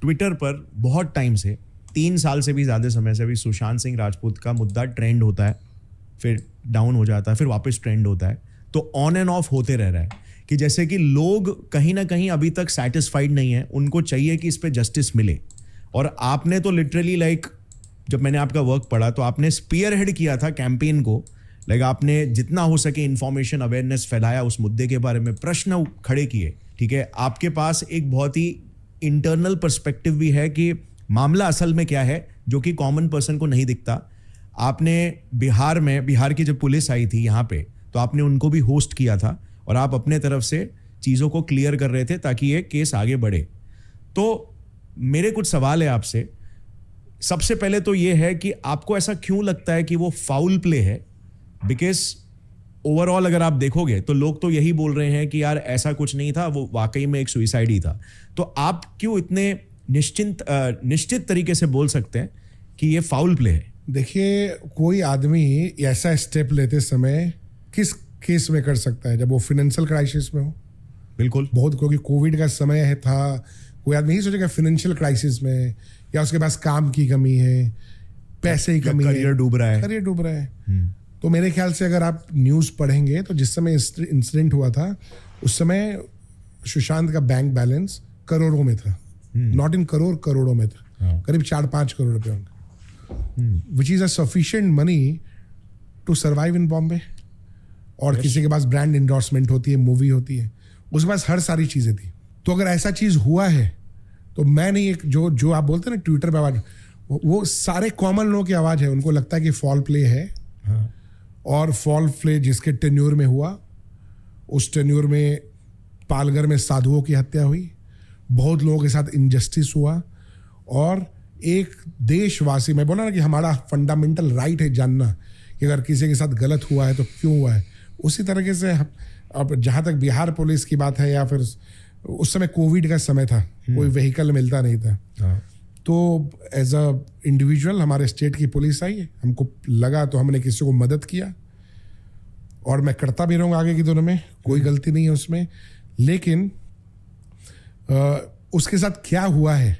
Twitter पर बहुत time से, तीन साल से भी ज़्यादा समय से भी सुशांत सिंह राजपूत का मुद्दा ट्रेंड होता है, फिर डाउन हो जाता है, फिर वापस ट्रेंड होता है। तो ऑन एंड ऑफ़ होते रह रहा है कि जैसे कि लोग कहीं ना कहीं अभी तक सेटिस्फाइड नहीं है, उनको चाहिए कि इस पर जस्टिस मिले। और आपने तो लिटरली लाइक जब मैंने आपका वर्क पढ़ा तो आपने स्पीयर हेड किया था कैंपेन को। लाइक आपने जितना हो सके इंफॉर्मेशन अवेयरनेस फैलाया उस मुद्दे के बारे में, प्रश्न खड़े किए, ठीक है? आपके पास एक बहुत ही इंटरनल पर्सपेक्टिव भी है कि मामला असल में क्या है, जो कि कॉमन पर्सन को नहीं दिखता। आपने बिहार में, बिहार की जब पुलिस आई थी यहाँ पे तो आपने उनको भी होस्ट किया था और आप अपने तरफ़ से चीज़ों को क्लियर कर रहे थे ताकि ये केस आगे बढ़े। तो मेरे कुछ सवाल है आपसे। सबसे पहले तो ये है कि आपको ऐसा क्यों लगता है कि वो फाउल प्ले है? बिकॉज़ ओवरऑल अगर आप देखोगे तो लोग तो यही बोल रहे हैं कि यार ऐसा कुछ नहीं था वो वाकई में एक सुइसाइड ही था। तो आप क्यों इतने निश्चिंत निश्चित तरीके से बोल सकते हैं कि ये फाउल प्ले है? देखिए कोई आदमी ऐसा स्टेप लेते समय किस केस में कर सकता है? जब वो फाइनेंशियल क्राइसिस में हो? बिल्कुल। बहुत क्योंकि कोविड का समय है था। कोई आदमी नहीं सोचेगा फाइनेंशियल क्राइसिस में या उसके पास काम की कमी है पैसे की कमी करियर डूब रहा है। करियर डूब रहा है। हम्म। तो मेरे ख्याल से अगर आप न्यूज़ पढ़ेंगे तो जिस समय इंसिडेंट हुआ था उस समय सुशांत का बैंक बैलेंस करोड़ों में था। नॉट इन करोड़ करोड़ों में था। हाँ। करीब चार पाँच करोड़ रुपये होंगे। Which is a sufficient money to survive in Bombay और yes. किसी के पास ब्रांड इंडोर्समेंट होती है मूवी होती है उसके पास हर सारी चीज़ें थी। तो अगर ऐसा चीज़ हुआ है तो मैं नहीं एक जो जो आप बोलते हैं ना ट्विटर पे आवाज़ वो सारे कॉमन लोगों की आवाज़ है उनको लगता है कि फॉल प्ले है। हाँ. और फॉल प्ले जिसके टेन्योर में हुआ उस टेन्योर में पालघर में साधुओं की हत्या हुई बहुत लोगों के साथ इनजस्टिस हुआ और एक देशवासी मैं बोला ना कि हमारा फंडामेंटल राइट है जानना कि अगर किसी के साथ गलत हुआ है तो क्यों हुआ है उसी तरीके से अब जहाँ तक बिहार पुलिस की बात है या फिर उस समय कोविड का समय था हम्म। कोई व्हीकल मिलता नहीं था हाँ। तो एज अ इंडिविजुअल हमारे स्टेट की पुलिस आई है हमको लगा तो हमने किसी को मदद किया। और मैं करता भी रहूँगा आगे की दिनों में कोई हम्म। गलती नहीं है उसमें। लेकिन आ, उसके साथ क्या हुआ है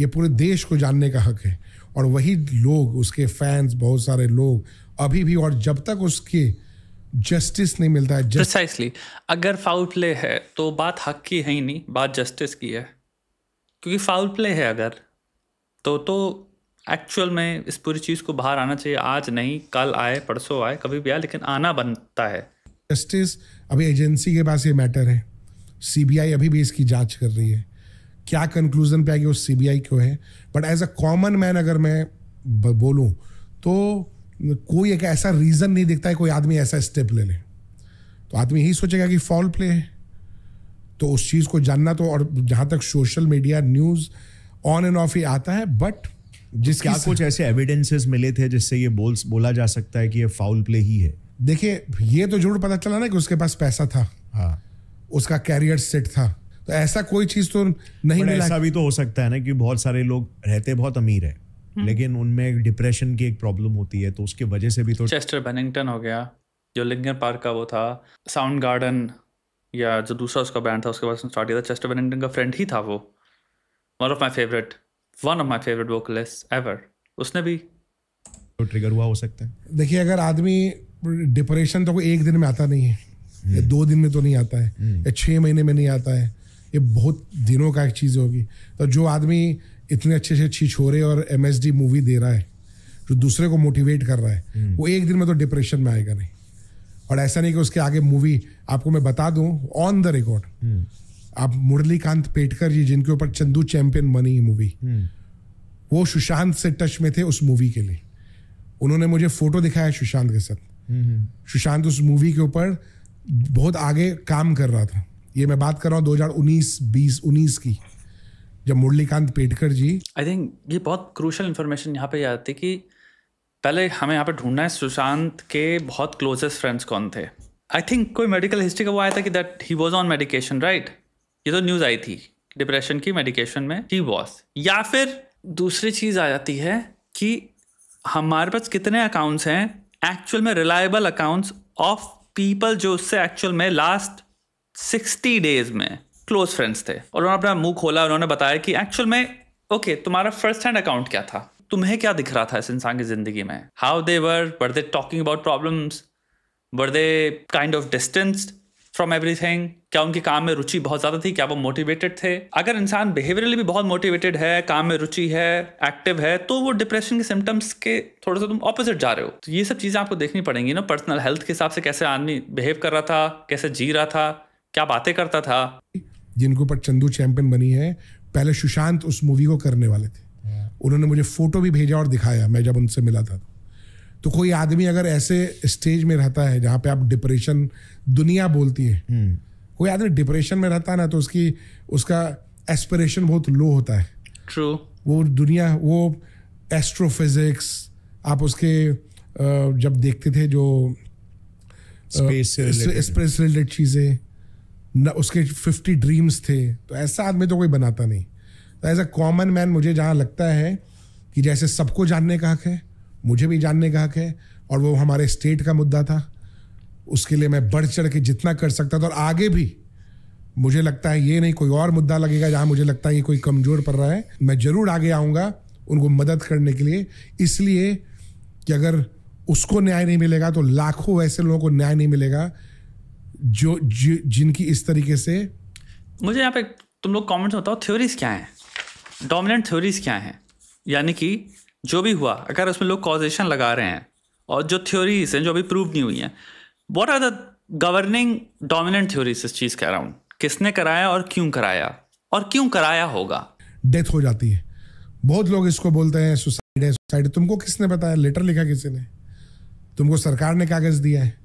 ये पूरे देश को जानने का हक है। और वही लोग उसके फैंस बहुत सारे लोग अभी भी और जब तक उसके जस्टिस नहीं मिलता है प्रिसाइसली अगर फाउल प्ले है तो बात हक की है ही नहीं बात जस्टिस की है। क्योंकि फाउल प्ले है अगर तो तो एक्चुअल में इस पूरी चीज़ को बाहर आना चाहिए। आज नहीं, कल आए, परसों आए, कभी भी आए, लेकिन आना बनता है। जस्टिस अभी एजेंसी के पास ये मैटर है। सीबीआई अभी भी इसकी जाँच कर रही है। क्या कंक्लूजन पे आएगी, वो सीबीआई क्यों है? But as a common man अगर मैं बोलूँ तो कोई एक ऐसा रीजन नहीं दिखता है कोई आदमी ऐसा स्टेप ले ले। तो आदमी यही सोचेगा कि फॉल प्ले है। तो उस चीज़ को जानना तो और जहाँ तक social media news on and off ही आता है बट जिस क्या कुछ ऐसे एविडेंसेस मिले थे जिससे ये बोल बोला जा सकता है कि ये फाउल प्ले ही है? देखिए ये तो ज़रूर पता चला ना कि उसके पास पैसा था। हाँ। उसका कैरियर सेट था। तो ऐसा कोई चीज़ तो नहीं मिला ऐसा भी तो हो सकता है ना कि बहुत सारे लोग रहते बहुत अमीर है हम्म। लेकिन उनमें डिप्रेशन की एक प्रॉब्लम होती है तो उसके वजह से भी तो चेस्टर बेनिंगटन हो गया जो लिंगर पार्क का वो था साउंड गार्डन या जो दूसरा उसका बैंड था उसके बाद स्टार्ट किया था। चेस्टर बेनिंगटन का फ्रेंड ही था वो। One of my favourite one of my favourite vocalist ever उसने भी तो ट्रिगर हुआ हो सकता है। देखिए अगर आदमी डिप्रेशन तो कोई एक दिन में आता नहीं है। या। दो दिन में तो नहीं आता है। हम्म। या छः महीने में नहीं आता है। ये बहुत दिनों का एक चीज़ होगी। तो जो आदमी इतने अच्छे से अच्छी छोरे और एम मूवी दे रहा है जो दूसरे को मोटिवेट कर रहा है हम्म। वो एक दिन में तो डिप्रेशन में आएगा नहीं। और ऐसा नहीं कि उसके आगे मूवी आपको मैं बता दूँ ऑन द रिकॉर्ड आप मुरलीकांत पेटकर जी जिनके ऊपर चंदू चैंपियन बनी मूवी हम्म। वो सुशांत से टच में थे उस मूवी के लिए। उन्होंने मुझे फ़ोटो दिखाया सुशांत के साथ। हम्म। सुशांत उस मूवी के ऊपर बहुत आगे काम कर रहा था। ये मैं बात कर रहा हूँ 2019 20 19 की जब मुरलीकांत पेटकर जी। आई थिंक ये बहुत क्रूशल इन्फॉर्मेशन यहाँ पे आती है कि पहले हमें यहाँ पे ढूंढना है सुशांत के बहुत क्लोजेस्ट फ्रेंड्स कौन थे। आई थिंक कोई मेडिकल हिस्ट्री का वो आया था कि that he was on medication right ये तो न्यूज़ आई थी डिप्रेशन की मेडिकेशन में ही वॉज़ या फिर दूसरी चीज़ आ जाती है कि हमारे पास कितने अकाउंट्स हैं एक्चुअल में रिलायबल अकाउंट्स ऑफ़ पीपल जो उससे एक्चुअल में लास्ट सिक्सटी डेज़ में क्लोज फ्रेंड्स थे। और उन्होंने अपना मुँह खोला उन्होंने बताया कि एक्चुअल में ओके okay, तुम्हारा फ़र्स्ट हैंड अकाउंट क्या था? तुम्हें क्या दिख रहा था इस इंसान की ज़िंदगी में? How they were were they talking about problems were they kind of distanced from everything क्या उनके काम में रुचि बहुत ज़्यादा थी क्या वो मोटिवेटेड थे? अगर इंसान बिहेवियरली भी बहुत मोटिवेटेड है काम में रुचि है एक्टिव है तो वो डिप्रेशन के सिम्टम्स के थोड़ा सा तुम ऑपोजिट जा रहे हो। तो ये सब चीज़ें आपको देखनी पड़ेंगी ना पर्सनल हेल्थ के हिसाब से कैसे आदमी बिहेव कर रहा था कैसे जी रहा था क्या बातें करता था। जिनके ऊपर चंदू चैंपियन बनी है पहले सुशांत उस मूवी को करने वाले थे। उन्होंने मुझे फ़ोटो भी भेजा और दिखाया मैं जब उनसे मिला था। तो कोई आदमी अगर ऐसे स्टेज में रहता है जहाँ पे आप डिप्रेशन दुनिया बोलती है। कोई आदमी डिप्रेशन में रहता है ना तो उसकी उसका एस्पिरेशन बहुत लो होता है। ट्रू वो दुनिया वो एस्ट्रोफिजिक्स आप उसके जब देखते थे जो स्पेस रिलेटेड चीज़ें न उसके फिफ्टी ड्रीम्स थे तो ऐसा आदमी तो कोई बनाता नहीं। तो एज अ कॉमन मैन मुझे जहाँ लगता है कि जैसे सबको जानने का हक है मुझे भी जानने का हक है और वो हमारे स्टेट का मुद्दा था। उसके लिए मैं बढ़ चढ़ के जितना कर सकता था और आगे भी मुझे लगता है ये नहीं कोई और मुद्दा लगेगा जहाँ मुझे लगता है ये कोई कमज़ोर पड़ रहा है। मैं ज़रूर आगे आऊँगा उनको मदद करने के लिए। इसलिए कि अगर उसको न्याय नहीं मिलेगा तो लाखों ऐसे लोगों को न्याय नहीं मिलेगा जो जि, जिनकी इस तरीके से मुझे यहाँ पे तुम लोग कमेंट्स बताओ थ्योरीज क्या हैं? डोमिनेंट थ्योरीज क्या हैं? यानी कि जो भी हुआ अगर उसमें लोग कॉजेशन लगा रहे हैं और जो थ्योरीज हैं जो अभी प्रूव नहीं हुई हैं what are the governing dominant theories इस चीज़ के अराउंड किसने कराया और क्यों कराया? और क्यों कराया होगा? डेथ हो जाती है। बहुत लोग इसको बोलते हैं सुसाइड है सुसाइड तुमको किसने बताया? लेटर लिखा किसी ने? तुमको सरकार ने कागज़ दिया है।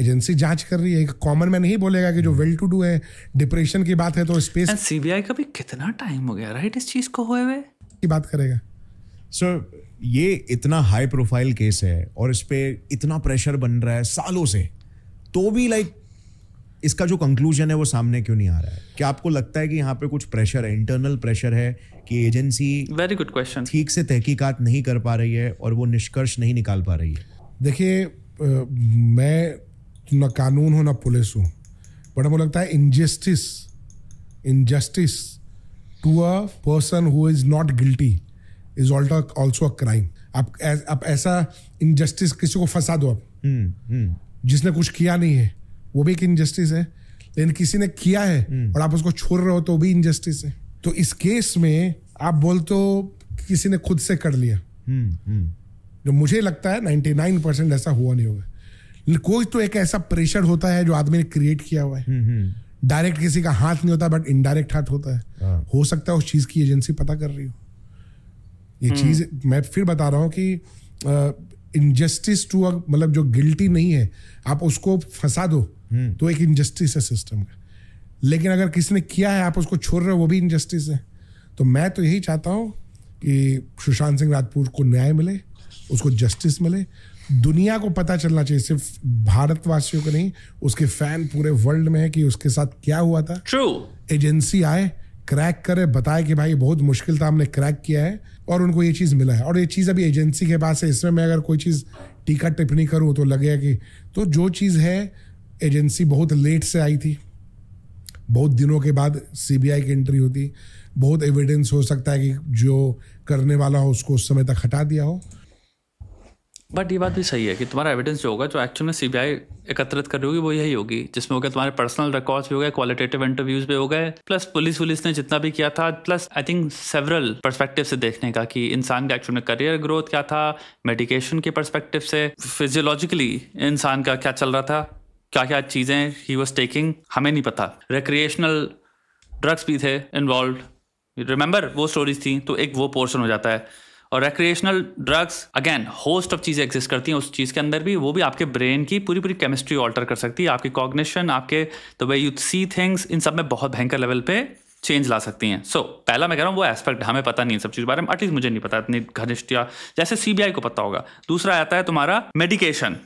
एजेंसी जाँच कर रही है। कॉमन मैन नहीं बोलेगा कि जो वेल टू डू है डिप्रेशन की बात है तो स्पेस सीबीआई का भी कितना टाइम हो गया राइट इस चीज़ को हुए हुए। की बात करेगा। सो ये इतना हाई प्रोफ़ाइल केस है और इस पर इतना प्रेशर बन रहा है सालों से तो भी लाइक इसका जो कंक्लूजन है वो सामने क्यों नहीं आ रहा है? क्या आपको लगता है कि यहाँ पे कुछ प्रेशर है इंटरनल प्रेशर है कि एजेंसी वेरी गुड क्वेश्चन ठीक से तहकीकात नहीं कर पा रही है और वो निष्कर्ष नहीं निकाल पा रही है? देखिए मैं ना कानून हूँ ना पुलिस हूँ बट मुझे लगता है injustice injustice to a person who is not guilty is also a crime आप आप ऐसा इनजस्टिस किसी को फंसा दो आप। हम्म हम्म। जिसने कुछ किया नहीं है वो भी एक इनजस्टिस है। लेकिन किसी ने किया है और आप उसको छोड़ रहे हो तो भी इनजस्टिस है। तो इस केस में आप बोलते हो कि किसी ने खुद से कर लिया। हम्म हम्म। जो मुझे लगता है 99 परसेंट ऐसा हुआ नहीं होगा। कोई तो एक ऐसा प्रेशर होता है जो आदमी ने क्रिएट किया हुआ है। हम्म हम्म। डायरेक्ट किसी का हाथ नहीं होता बट इनडायरेक्ट हाथ होता है। हाँ। हो सकता है उस चीज़ की एजेंसी पता कर रही हो। ये चीज़ मैं फिर बता रहा हूँ कि इनजस्टिस टू मतलब जो गिल्टी नहीं है आप उसको फंसा दो। तो एक इनजस्टिस है सिस्टम का। लेकिन अगर किसी ने किया है आप उसको छोड़ रहे हो वो भी इनजस्टिस है। तो मैं तो यही चाहता हूँ कि सुशांत सिंह राजपूत को न्याय मिले उसको जस्टिस मिले। दुनिया को पता चलना चाहिए सिर्फ़ भारतवासियों को नहीं उसके फ़ैन पूरे वर्ल्ड में है कि उसके साथ क्या हुआ था। ट्रू एजेंसी आए क्रैक करे बताए कि भाई बहुत मुश्किल था हमने क्रैक किया है। और उनको ये चीज़ मिला है। और ये चीज़ अभी एजेंसी के पास है, इसमें मैं अगर कोई चीज़ टीका टिप्पणी करूँ तो लगेगा कि तो जो चीज़ है, एजेंसी बहुत लेट से आई थी। बहुत दिनों के बाद सीबीआई की एंट्री होती। बहुत एविडेंस हो सकता है कि जो करने वाला हो, उसको उस समय तक हटा दिया हो। बट ये बात भी सही है कि तुम्हारा एविडेंस जो होगा, जो एक्चुअल में सीबीआई एकत्रित कर रही होगी, वो यही होगी। जिसमें हो गया तुम्हारे पर्सनल रिकॉर्ड्स भी हो गए क्वालिटेटिव इंटरव्यूज़ भी हो गए प्लस पुलिस वुलिस ने जितना भी किया था plus I think several perspective से देखने का कि इंसान का एक्चुअल में करियर ग्रोथ क्या था मेडिकेशन के परस्पेक्टिव से फिजियोलॉजिकली इंसान का क्या चल रहा था क्या क्या चीज़ें ही वॉज़ टेकिंग हमें नहीं पता। रिक्रिएशनल ड्रग्स भी थे इन्वॉल्व रिमेंबर वो स्टोरीज थी तो एक वो पोर्शन हो जाता है। और recreational drugs again host of चीज़ें एग्जिस्ट करती हैं उस चीज़ के अंदर भी वो भी आपके ब्रेन की पूरी पूरी केमिस्ट्री ऑल्टर कर सकती है आपकी कॉग्निशन आपके the way you see things इन सब में बहुत भयंकर लेवल पे चेंज ला सकती हैं। सो so, पहला मैं कह रहा हूँ वो एस्पेक्ट हमें पता नहीं है सब चीज़ के बारे में एटलीस्ट मुझे नहीं पता इतनी घनिष्ठ या जैसे सीबीआई को पता होगा। दूसरा आता है तुम्हारा मेडिकेशन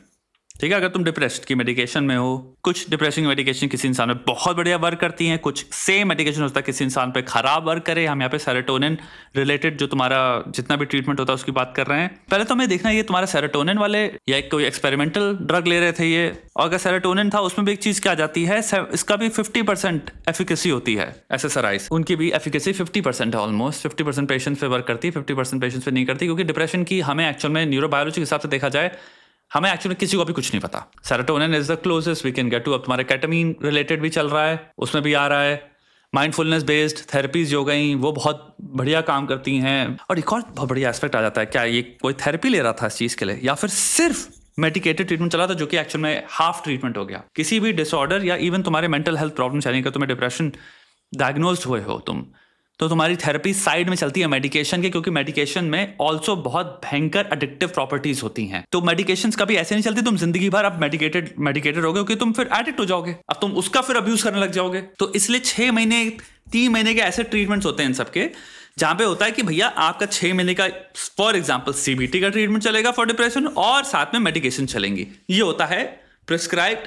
ठीक है, अगर तुम डिप्रेशन की मेडिकेशन में हो, कुछ डिप्रेशन की मेडिकेशन किसी इंसान में बहुत बढ़िया वर्क करती हैं, कुछ सेम मेडिकेशन होता है, किसी इंसान पे खराब वर्क करे, हम यहाँ पे सेरोटोनिन रिलेटेड जो तुम्हारा जितना भी ट्रीटमेंट होता है उसकी बात कर रहे हैं। पहले तो हमें देखना ये तुम्हारा सेरोटोनिन वाले या कोई एक्सपेरिमेंटल ड्रग ले रहे थे ये। और अगर सेरोटोनिन था, उसमें भी एक चीज़ क्या आ जाती है इसका भी फिफ्टी परसेंट एफिकेसी होती है एस उनकी भी एफिकेसी फिफ्टी परसेंट है ऑलमोस्ट फिफ्टी परसेंट पेशेंट पे वर्क करती है फिफ्टी परसेंट पेशेंट पे नहीं करती, क्योंकि डिप्रेशन की हमें एक्चुअल में न्यूरोबायोलॉजी के हिसाब से देखा जाए हमें एक्चुअली किसी को भी कुछ नहीं पता। Serotonin is the closest we can get to अब तुम्हारे कैटामीन रिलेटेड भी चल रहा है, उसमें भी आ रहा है। माइंडफुलनेस बेस्ड थेरेपीज जो गई, वो बहुत बढ़िया काम करती हैं। और एक और बहुत बढ़िया एस्पेक्ट आ जाता है। क्या ये कोई थेरेपी ले रहा था इस चीज़ के लिए? या फिर सिर्फ़ मेडिकेटेड ट्रीटमेंट चला था जो कि एक्चुअल में हाफ़ ट्रीटमेंट हो गया? किसी भी डिसऑर्डर या इवन तुम्हारे मेंटल हेल्थ प्रॉब्लम चलेंगे तुम्हें डिप्रेशन डायग्नोज हुए हो तुम तो तुम्हारी थेरेपी साइड में चलती है मेडिकेशन के, क्योंकि मेडिकेशन में ऑल्सो बहुत भयंकर अडिक्टिव प्रॉपर्टीज़ होती हैं। तो मेडिकेशन कभी ऐसे नहीं चलती, तुम ज़िंदगी भर अब मेडिकेटेड मेडिकेटेड हो क्योंकि तुम फिर एडिक्ट हो जाओगे। अब तुम उसका फिर अब्यूज करने लग जाओगे। तो इसलिए छह महीने, तीन महीने के ऐसे ट्रीटमेंट्स होते हैं इन सबके, जहाँ पे होता है कि भैया, आपका छह महीने का फॉर एग्ज़ाम्पल सीबीटी का ट्रीटमेंट चलेगा फॉर डिप्रेशन और साथ में मेडिकेशन चलेंगी। ये होता है प्रिस्क्राइब्ड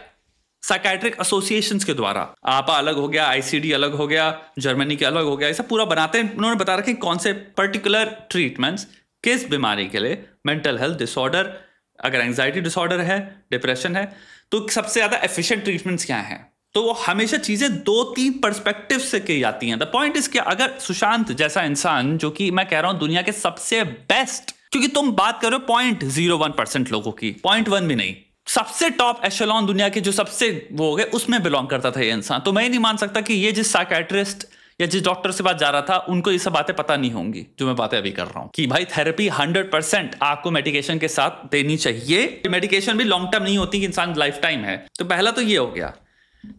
साइकैट्रिक एसोसिएशन के द्वारा। आपा अलग हो गया आईसीडी अलग हो गया जर्मनी के अलग हो गया ऐसा पूरा बनाते हैं। उन्होंने बता रखे कौन से पर्टिकुलर ट्रीटमेंट्स किस बीमारी के लिए मेंटल हेल्थ डिसऑर्डर अगर एंग्जाइटी डिसऑर्डर है डिप्रेशन है तो सबसे ज़्यादा एफिशिएंट ट्रीटमेंट्स क्या हैं? तो वो हमेशा चीज़ें दो तीन परस्पेक्टिव से की जाती हैं। द पॉइंट इज़ क्या अगर सुशांत जैसा इंसान, जो कि मैं कह रहा हूँ दुनिया के सबसे बेस्ट क्योंकि तुम बात करो पॉइंट ज़ीरो वन परसेंट लोगों की पॉइंट वन भी नहीं। सबसे टॉप एशलॉन दुनिया के जो सबसे वो हो गए, उसमें बिलोंग करता था ये इंसान। तो मैं नहीं मान सकता कि ये जिस साइकेट्रिस्ट या जिस डॉक्टर से बात जा रहा था, उनको ये सब बातें पता नहीं होंगी, जो मैं बातें अभी कर रहा हूँ। कि भाई थेरेपी हंड्रेड परसेंट आपको मेडिकेशन के साथ देनी चाहिए। मेडिकेशन भी लॉन्ग टर्म नहीं होती कि इंसान लाइफ टाइम है। तो पहला तो ये हो गया।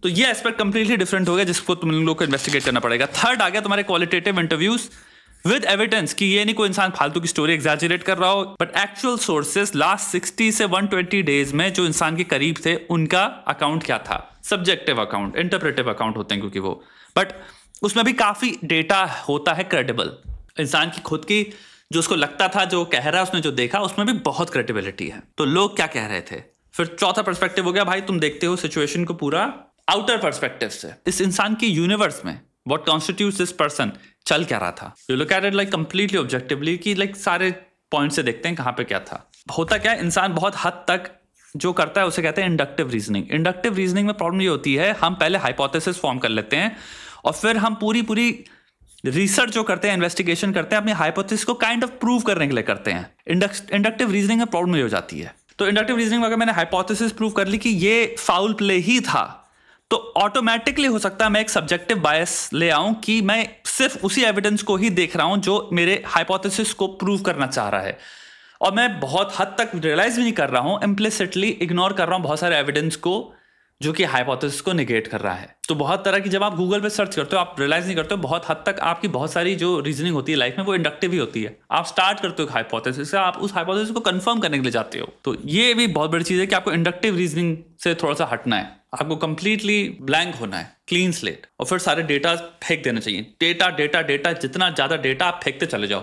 तो ये एस्पेक्ट कंप्लीटली डिफरेंट हो गया, जिसको तुम लोग को इन्वेस्टिगेट करना पड़ेगा। थर्ड आ गया तुम्हारे क्वालिटेटिव इंटरव्यूज़ विद एविडेंस कि ये नहीं कोई इंसान फालतू की स्टोरी एग्जैजरेट कर रहा हो but actual sources last sixty से वन ट्वेंटी डेज़ में जो इंसान के करीब थे, उनका अकाउंट क्या था? सब्जेक्टिव अकाउंट इंटरप्रेटिव अकाउंट होते हैं क्योंकि वो। बट उसमें भी काफ़ी डेटा होता है क्रेडिबल इंसान की खुद की जो उसको लगता था, जो कह रहा है, उसने जो देखा, उसमें भी बहुत क्रेडिबिलिटी है। तो लोग क्या कह रहे थे? फिर चौथा परस्पेक्टिव हो गया, भाई तुम देखते हो सिचुएशन को पूरा आउटर परस्पेक्टिव से। इस इंसान की यूनिवर्स में वॉट कॉन्स्टिट्यूट दिस पर्सन चल क्या रहा था? You look at it like completely objectively कि लाइक सारे पॉइंट से देखते हैं कहाँ पे क्या था। होता क्या इंसान बहुत हद तक जो करता है, उसे कहते हैं इंडक्टिव रीजनिंग इंडक्टिव रीजनिंग में प्रॉब्लम ये होती है, हम पहले हाइपोथेसिस फॉर्म कर लेते हैं और फिर हम पूरी पूरी रिसर्च जो करते हैं इन्वेस्टिगेशन करते हैं, अपने हाइपोथेसिस को काइंड ऑफ़ प्रूव करने के लिए करते हैं। इंडक्टिव रीजनिंग में प्रॉब्लम ये हो जाती है। तो इंडक्टिव रीजनिंग में अगर मैंने हाइपोथेसिस प्रूव कर ली कि ये फाउल प्ले ही था तो ऑटोमेटिकली हो सकता है मैं एक सब्जेक्टिव बायस ले आऊँ कि मैं सिर्फ़ उसी एविडेंस को ही देख रहा हूँ जो मेरे हाइपोथेसिस को प्रूव करना चाह रहा है। और मैं बहुत हद तक रियलाइज़ भी नहीं कर रहा हूँ इम्प्लिसिटली इग्नोर कर रहा हूँ बहुत सारे एविडेंस को जो कि हाइपोथेसिस को निगेट कर रहा है। तो बहुत तरह की जब आप गूगल पे सर्च करते हो, आप रियलाइज़ नहीं करते हो, बहुत हद तक आपकी बहुत सारी जो रीजनिंग होती है लाइफ में वो इंडक्टिव ही होती है। आप स्टार्ट करते हो एक हाइपोथेसिस आप उस हाइपोथेसिस को कंफर्म करने के लिए जाते हो। तो ये भी बहुत बड़ी चीज़ है कि आपको इंडक्टिव रीजनिंग से थोड़ा सा हटना है। आपको कंप्लीटली ब्लैंक होना है क्लीन स्लेट और फिर सारे डेटा फेंक देना चाहिए। डेटा डेटा डेटा जितना ज़्यादा डेटा आप फेंकते चले जाओ।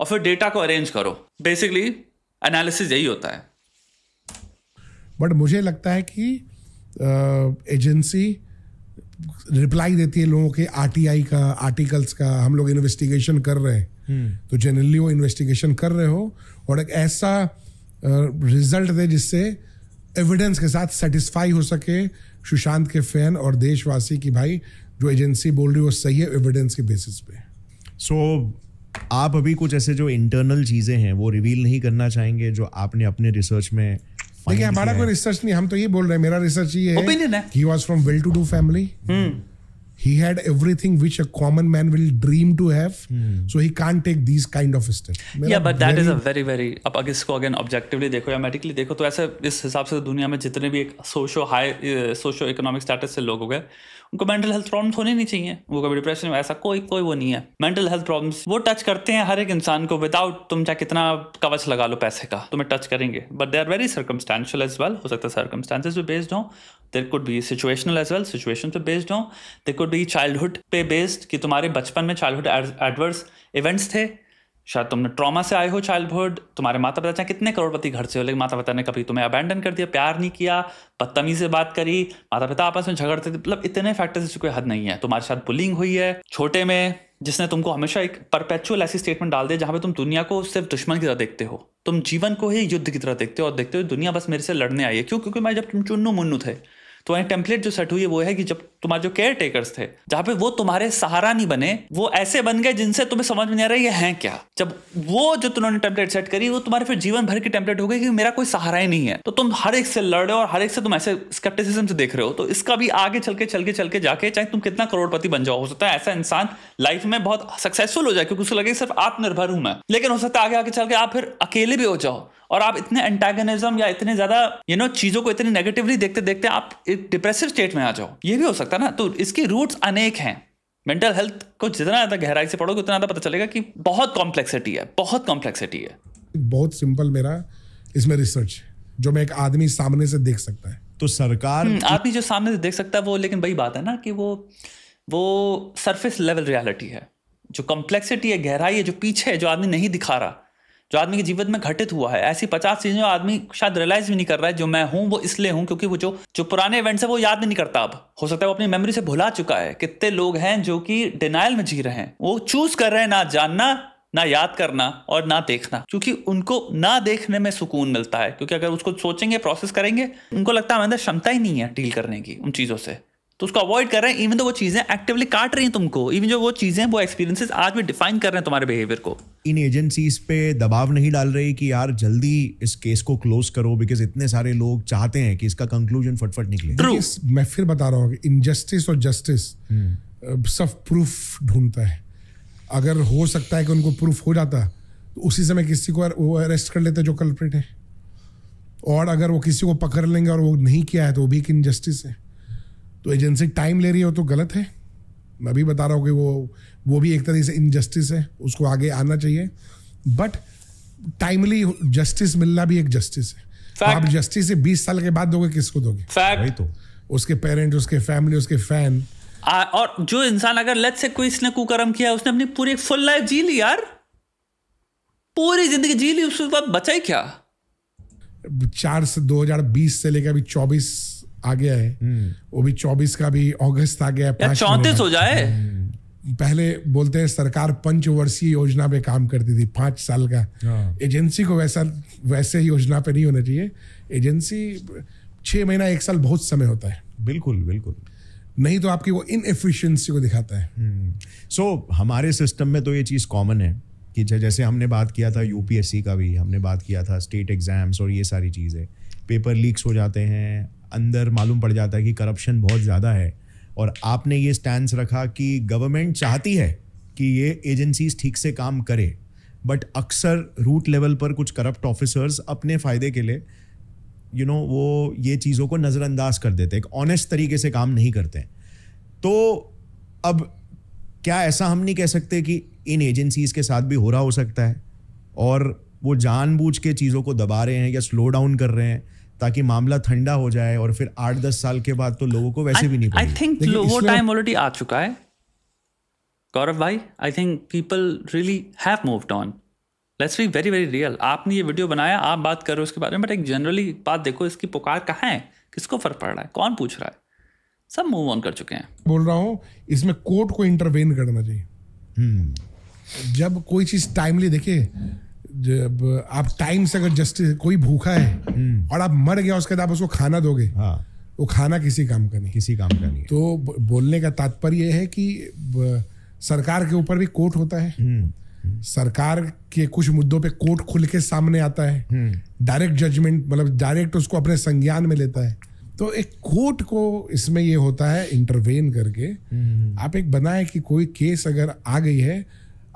और फिर डेटा को अरेंज करो। बेसिकली एनालिसिस यही होता है। बट मुझे लगता है कि एजेंसी रिप्लाई देती है लोगों के आरटीआई का आर्टिकल्स का हम लोग इन्वेस्टिगेशन कर रहे हैं। हम्म। तो जनरली वो इन्वेस्टिगेशन कर रहे हो और एक ऐसा रिज़ल्ट दे जिससे एविडेंस के साथ सेटिस्फाई हो सके सुशांत के फ़ैन और देशवासी की भाई जो एजेंसी बोल रही है वो सही है एविडेंस के बेसिस पे। सो so, आप अभी कुछ ऐसे जो इंटरनल चीज़ें हैं वो रिवील नहीं करना चाहेंगे जो आपने अपने रिसर्च में देखिए हमारा कोई रिसर्च नहीं हम तो ये बोल रहे हैं मेरा रिसर्च ये है है? He was from well to do family he had everything which a common man will dream to have. Hmm. so he can't take these kind of steps. yeah but that is a very very अब अगर इसको again objectively देखो या medically देखो तो ऐसे इस हिसाब से दुनिया में जितने भी एक socio high socio economic status से लोग हो गए उनको मेंटल हेल्थ प्रॉब्लम्स होने नहीं चाहिए। वो कभी डिप्रेशन ऐसा कोई कोई वो नहीं है। मेंटल हेल्थ प्रॉब्लम्स वो टच करते हैं हर एक इंसान को विदाउट तुम चाहे कितना कवच लगा लो पैसे का तुम्हें टच करेंगे। But they are very circumstantial as well हो सकता है सर्कमस्टांसेस भी बेस्ड हो there could be situational as well situation पे बेस्ड हो देर कुड बी चाइल्डहुड पे बेस्ड कि तुम्हारे बचपन में चाइल्डहुड एडवर्स इवेंट्स थे। शायद तुमने ट्रॉमा से आए हो चाइल्डहुड तुम्हारे माता पिता चाहे कितने करोड़पति घर से हो, लेकिन माता पिता ने कभी तुम्हें अबैंडन कर दिया, प्यार नहीं किया, बदतमीजी से बात करी, माता पिता आपस में झगड़ते थे मतलब इतने फैक्टर्स कोई हद नहीं है। तुम्हारे साथ बुलिंग हुई है, छोटे में, जिसने तुमको हमेशा एक परपेचुअल ऐसी स्टेटमेंट डाल दिया जहाँ पे तुम दुनिया को सिर्फ़ दुश्मन की तरह देखते हो। तुम जीवन को ही युद्ध की तरह देखते हो और देखते हो दुनिया बस मेरे से लड़ने आई है। क्यों? क्योंकि मैं जब तुम चुन्नू मुन्नू थे तुम्हारी टेम्पलेट जो सेट हुई है, वो है कि जब तुम्हारे जो केयर टेकर्स थे, जहाँ पे वो तुम्हारे सहारा नहीं बने, वो ऐसे बन गए जिनसे तुम्हें समझ में नहीं आ रहा ये हैं क्या? जब वो जो तुमने टेम्पलेट सेट करी, वो तुम्हारे फिर जीवन भर की टेम्पलेट हो गई कि मेरा कोई सहारा ही नहीं है। तो तुम हर एक से लड़ रहे हो और हर एक से तुम ऐसे स्केप्टिसिज्म से देख रहे हो। तो इसका भी आगे चल के चल के चल के जाके, चाहे तुम कितना करोड़पति बन जाओ, हो सकता है ऐसा इंसान लाइफ में बहुत सक्सेसफुल हो जाए, क्योंकि उसको लगे सिर्फ़ आत्मनिर्भर हूँ मैं। लेकिन हो सकता है आगे आगे चल के आप फिर अकेले भी हो जाओ। और आप इतने एंटागनिज्म या इतने ज़्यादा यू नो चीज़ों को इतनी नेगेटिवली देखते देखते आप एक डिप्रेसिव स्टेट में आ जाओ। ये भी हो सकता है ना? तो इसकी रूट्स अनेक हैं। मेंटल हेल्थ को जितना ज़्यादा गहराई से पढ़ोगे उतना ज़्यादा पता चलेगा कि बहुत कॉम्प्लेक्सिटी है बहुत कॉम्प्लेक्सिटी है। बहुत सिंपल मेरा इसमें रिसर्च जो मैं एक आदमी सामने से देख सकता है। तो सरकार हम्म, आदमी जो सामने से देख सकता है वो लेकिन वही बात है ना कि वो वो सरफेस लेवल रियलिटी है। जो कॉम्प्लेक्सिटी है गहराई है जो पीछे है जो आदमी नहीं दिखा रहा जो आदमी के जीवन में घटित हुआ है। ऐसी पचास चीज़ें आदमी शायद रियलाइज़ भी नहीं कर रहा है, जो मैं हूँ, वो इसलिए हूँ क्योंकि वो जो जो पुराने इवेंट्स है, वो याद नहीं करता अब। हो सकता है वो अपनी मेमोरी से भुला चुका है। कितने लोग हैं जो कि डिनाइल में जी रहे हैं। वो चूज़ कर रहे हैं ना जानना, ना याद करना और ना देखना। क्योंकि उनको ना देखने में सुकून मिलता है। क्योंकि अगर उसको सोचेंगे प्रोसेस करेंगे, उनको लगता है अंदर क्षमता ही नहीं है डील करने की उन चीज़ों से। तो उसको अवॉइड कर रहे हैं इवन तो वो चीज़ें एक्टिवली काट रही हैं तुमको इवन जो वो चीज़ें वो एक्सपीरियंसेस आज भी डिफाइन कर रहे हैं तुम्हारे बिहेवियर को। इन एजेंसीज पे दबाव नहीं डाल रही कि यार जल्दी इस केस को क्लोज करो बिकॉज़ इतने सारे लोग चाहते हैं कि इसका कंक्लूजन फटफट निकले। True. मैं फिर बता रहा हूँ कि इनजस्टिस और जस्टिस सब प्रूफ ढूंढता है। अगर हो सकता है कि उनको प्रूफ हो जाता तो उसी समय किसी को वो अरेस्ट कर लेते जो कल्प्रिट है। और अगर वो किसी को पकड़ लेंगे और वो नहीं किया है तो वो भी एक इनजस्टिस है। तो एजेंसी टाइम ले रही हो तो गलत है। मैं भी बता रहा हूँ कि वो वो भी एक तरह से इनजस्टिस है उसको आगे आना चाहिए। बट टाइमली जस्टिस मिलना भी एक जस्टिस है। तो Fact. आप जस्टिस से 20 साल के बाद दोगे किसको दोगे? वही तो। उसके पेरेंट उसके फैमिली उसके फ़ैन आ, और जो इंसान अगर लेट से कोई इसने कुकर्म किया उसने अपनी पूरी एक फुल लाइफ जी ली यार। पूरी ज़िंदगी जी ली उसके बाद बचा ही क्या? चार से 2020 से लेकर अभी 24 आ गया है वो भी 24 का भी अगस्त आ गया है चौंतीस हो जाए। पहले बोलते हैं सरकार पंचवर्षीय योजना पे काम करती थी पाँच साल का। हाँ। एजेंसी को वैसा वैसे ही योजना पे नहीं होना चाहिए। एजेंसी छह महीना एक साल बहुत समय होता है। बिल्कुल बिल्कुल। नहीं तो आपकी वो इनएफिशिएंसी को दिखाता है। सो so, हमारे सिस्टम में तो ये चीज़ कॉमन है कि जैसे हमने बात किया था यूपीएससी का भी हमने बात किया था स्टेट एग्ज़ाम्स और ये सारी चीज़ें। पेपर लीक्स हो जाते हैं, अंदर मालूम पड़ जाता है कि करप्शन बहुत ज़्यादा है। और आपने ये स्टैंड रखा कि गवर्नमेंट चाहती है कि ये एजेंसीज ठीक से काम करे बट अक्सर रूट लेवल पर कुछ करप्ट ऑफिसर्स अपने फ़ायदे के लिए यू नो वो ये चीज़ों को नज़रअंदाज कर देते हैं, एक ऑनेस्ट तरीके से काम नहीं करते तो अब क्या ऐसा हम नहीं कह सकते कि इन एजेंसीज के साथ भी हो रहा हो सकता है, और वो जानबूझ के चीज़ों को दबा रहे हैं या स्लो डाउन कर रहे हैं? ताकि मामला ठंडा हो जाए और फिर आठ दस साल के बाद तो लोगों को वैसे I, भी नहीं आई थिंक वो टाइम ऑलरेडी आ चुका है। गौरव भाई I think people really have moved on let's be very very real आपने ये वीडियो बनाया आप बात कर रहे हो उसके बारे में बट एक जनरली बात देखो इसकी पुकार कहाँ है? किसको फ़र्क पड़ रहा है? कौन पूछ रहा है? सब मूव ऑन कर चुके हैं। बोल रहा हूँ इसमें कोर्ट को इंटरवेन करना चाहिए। जब कोई चीज़ टाइमली देखिए जब आप टाइम से अगर जस्टिस कोई भूखा है और आप मर गया उसके बाद आप उसको खाना दोगे हाँ। वो खाना किसी काम का नहीं। किसी काम का नहीं तो बोलने का तात्पर्य है कि सरकार के ऊपर भी कोर्ट होता है। सरकार के कुछ मुद्दों पे कोर्ट खुल के सामने आता है। डायरेक्ट जजमेंट मतलब डायरेक्ट उसको अपने संज्ञान में लेता है। तो एक कोर्ट को इसमें ये होता है इंटरवेन करके आप एक बनाए कि कोई केस अगर आ गई है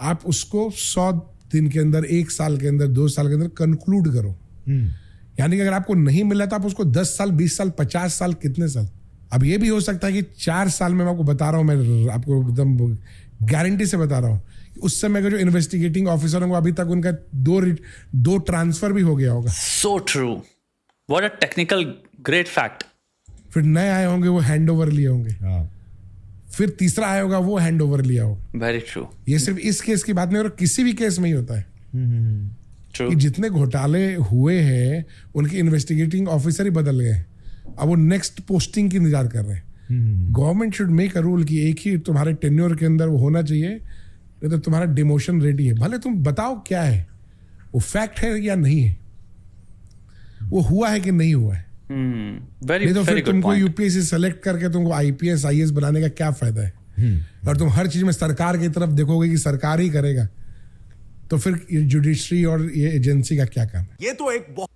आप उसको सौ दिन के अंदर एक साल के अंदर दो साल के अंदर कंक्लूड करो। यानी कि अगर आपको नहीं मिला तो आप उसको दस साल बीस साल पचास साल कितने साल? अब ये भी हो सकता है कि चार साल में मैं आपको बता रहा हूँ मैं आपको एकदम गारंटी से बता रहा हूँ उस समय का जो इन्वेस्टिगेटिंग ऑफिसर होंगे अभी तक उनका दो दो ट्रांसफ़र भी हो गया होगा। So true what a technical great fact फिर नए आए होंगे वो हैंड ओवर लिए होंगे। हाँ। फिर तीसरा आया होगा वो हैंड ओवर लिया हो। वेरी ट्रू ये सिर्फ़ इस केस की बात नहीं हो रहा किसी भी केस में ही होता है। ट्रू कि जितने घोटाले हुए हैं उनके इन्वेस्टिगेटिंग ऑफिसर ही बदल गए। अब वो नेक्स्ट पोस्टिंग की इंतज़ार कर रहे हैं। Government should make a rule कि एक ही तुम्हारे टेन्योर के अंदर वो होना चाहिए नहीं तो तुम्हारा डिमोशन रेडी है। भले तुम बताओ क्या है वो फैक्ट है या नहीं है। वो हुआ है कि नहीं हुआ है? वेरी नहीं तो फिर तुमको यूपीएससी सेलेक्ट करके तुमको आईपीएस आईएएस बनाने का क्या फ़ायदा है? और तुम हर चीज़ में सरकार की तरफ़ देखोगे कि सरकार ही करेगा। तो फिर जुडिशरी और ये एजेंसी का क्या काम है? ये तो एक बहुत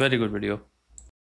वेरी गुड वीडियो